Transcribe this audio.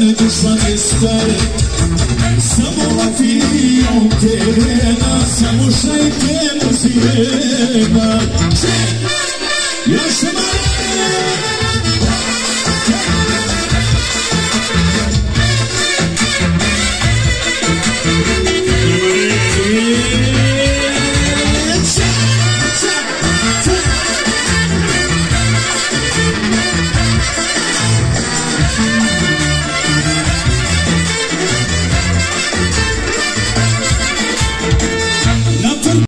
Beni ister Samo fio terena Samo šajke mu sirena